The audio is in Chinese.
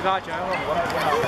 大家加油！